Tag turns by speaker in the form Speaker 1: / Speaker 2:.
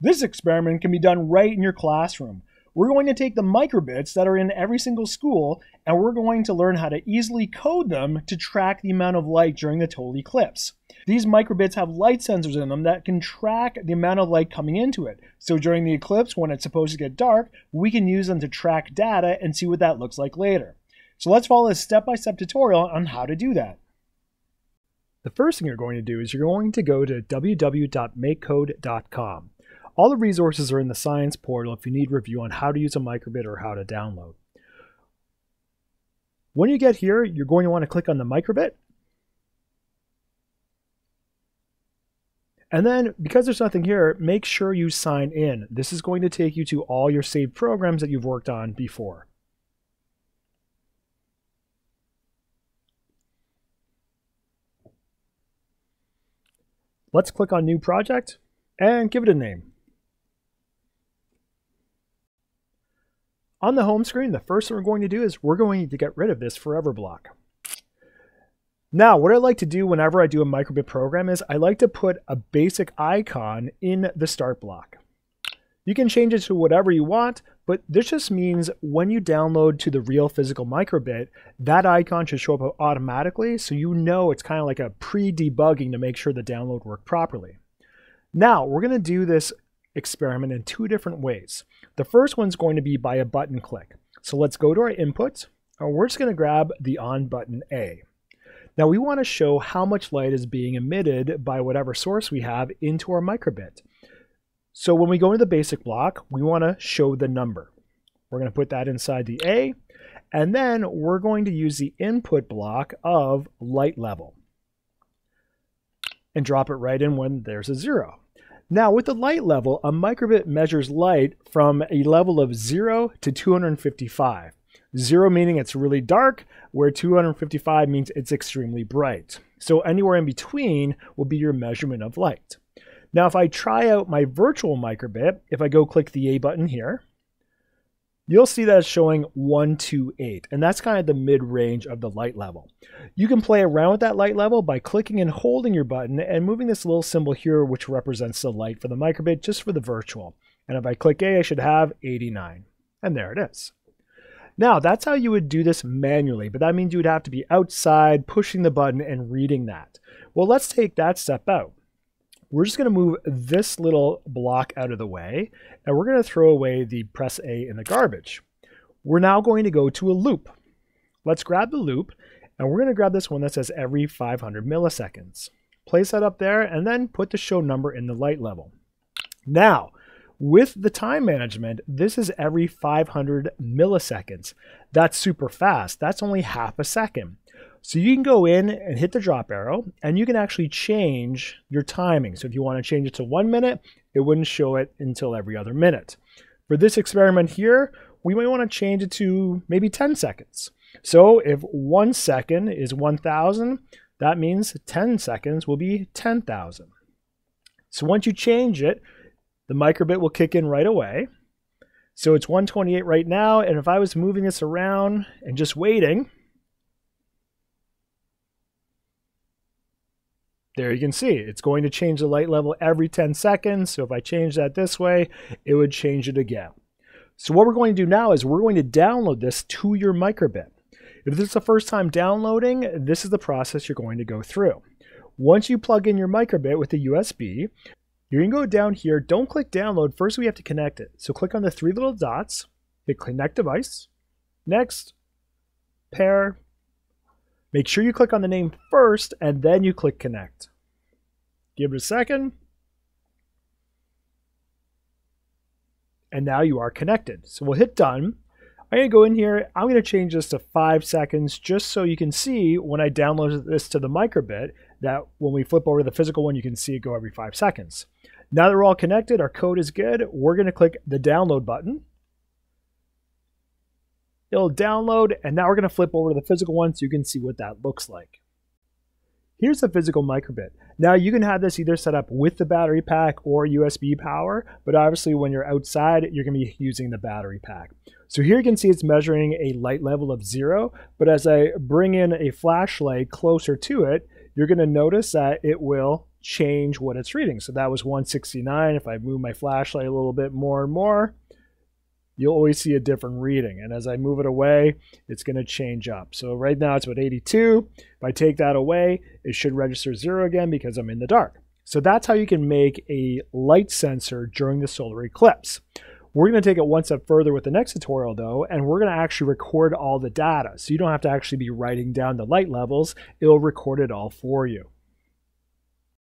Speaker 1: This experiment can be done right in your classroom. We're going to take the microbits that are in every single school and we're going to learn how to easily code them to track the amount of light during the total eclipse. These microbits have light sensors in them that can track the amount of light coming into it. So during the eclipse, when it's supposed to get dark, we can use them to track data and see what that looks like later. So let's follow a step-by-step tutorial on how to do that. The first thing you're going to do is you're going to go to www.makecode.com. All the resources are in the Science portal if you need review on how to use a microbit or how to download. When you get here, you're going to want to click on the microbit. And then, because there's nothing here, make sure you sign in. This is going to take you to all your saved programs that you've worked on before. Let's click on New Project and give it a name. On the home screen, the first thing we're going to do is we're going to get rid of this forever block. Now, what I like to do whenever I do a microbit program is I like to put a basic icon in the start block. You can change it to whatever you want, but this just means when you download to the real physical microbit, that icon should show up automatically so you know it's kind of like a pre-debugging to make sure the download worked properly. Now, we're going to do this experiment in two different ways. The first one's going to be by a button click. So let's go to our input, and we're just going to grab the on button A. Now we want to show how much light is being emitted by whatever source we have into our microbit. So when we go into the basic block, we want to show the number. We're going to put that inside the A, and then we're going to use the input block of light level and drop it right in when there's a zero. Now, with the light level, a microbit measures light from a level of 0 to 255. 0 meaning it's really dark, where 255 means it's extremely bright. So anywhere in between will be your measurement of light. Now, if I try out my virtual microbit, if I go click the A button here, you'll see that it's showing 128, and that's kind of the mid-range of the light level. You can play around with that light level by clicking and holding your button and moving this little symbol here, which represents the light for the microbit, just for the virtual. And if I click A, I should have 89. And there it is. Now, that's how you would do this manually, but that means you would have to be outside, pushing the button, and reading that. Well, let's take that step out. We're just going to move this little block out of the way, and we're going to throw away the press A in the garbage. We're now going to go to a loop. Let's grab the loop, and we're going to grab this one that says every 500 milliseconds. Place that up there, and then put the show number in the light level. Now, with the time management, this is every 500 milliseconds. That's super fast. That's only half a second. So you can go in and hit the drop arrow and you can actually change your timing. So if you want to change it to one minute, it wouldn't show it until every other minute. For this experiment here, we might want to change it to maybe 10 seconds. So if one second is 1,000, that means 10 seconds will be 10,000. So once you change it, the microbit will kick in right away. So it's 128 right now, and if I was moving this around and just waiting, there you can see it's going to change the light level every 10 seconds. So if I change that this way, it would change it again. So what we're going to do now is we're going to download this to your microbit. If this is the first time downloading, this is the process you're going to go through. Once you plug in your microbit with the USB, you can go down here. Don't click download. First, we have to connect it. So click on the three little dots, hit connect device. Next, pair, Make sure you click on the name first and then you click connect. Give it a second. And now you are connected. So we'll hit done. I'm to go in here. I'm going to change this to five seconds just so you can see when I download this to the microbit that when we flip over to the physical one, you can see it go every five seconds. Now that we're all connected, our code is good. We're going to click the download button. It'll download, and now we're going to flip over to the physical one so you can see what that looks like. Here's the physical microbit. Now you can have this either set up with the battery pack or USB power, but obviously when you're outside, you're gonna be using the battery pack. So here you can see it's measuring a light level of zero, but as I bring in a flashlight closer to it, you're gonna notice that it will change what it's reading. So that was 169. If I move my flashlight a little bit more and more, you'll always see a different reading. And as I move it away, it's going to change up. So right now it's about 82. If I take that away, it should register zero again because I'm in the dark. So that's how you can make a light sensor during the solar eclipse. We're going to take it one step further with the next tutorial though, and we're going to actually record all the data. So you don't have to actually be writing down the light levels, it'll record it all for you.